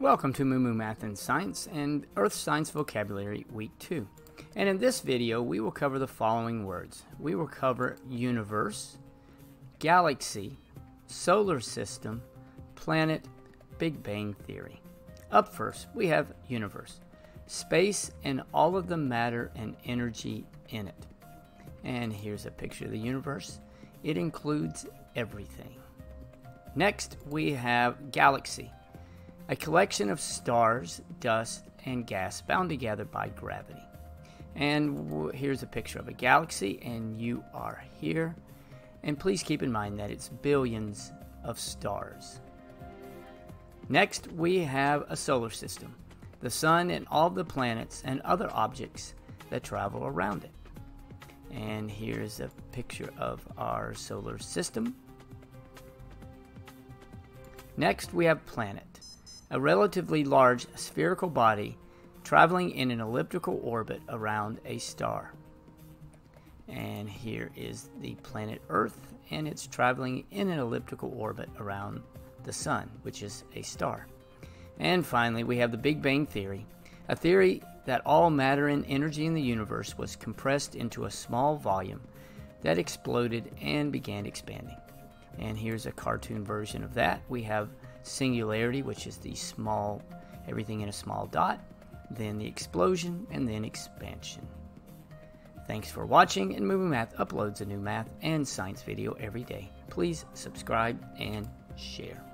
Welcome to Moo Moo Math and Science and Earth Science Vocabulary Week 2. And in this video, we will cover the following words. We will cover universe, galaxy, solar system, planet, Big Bang Theory. Up first, we have universe, space and all of the matter and energy in it. And here's a picture of the universe. It includes everything. Next, we have galaxy a collection of stars, dust, and gas bound together by gravity. And here's a picture of a galaxy, and you are here. And please keep in mind that it's billions of stars. Next, we have a solar system the sun and all the planets and other objects that travel around it. And here's a picture of our solar system. Next, we have planet a relatively large spherical body traveling in an elliptical orbit around a star. And here is the planet Earth, and it's traveling in an elliptical orbit around the Sun, which is a star. And finally, we have the Big Bang Theory, a theory that all matter and energy in the universe was compressed into a small volume that exploded and began expanding. And here's a cartoon version of that. We have singularity, which is the small, everything in a small dot, then the explosion, and then expansion. Thanks for watching, and Moo Math uploads a new math and science video every day. Please subscribe and share.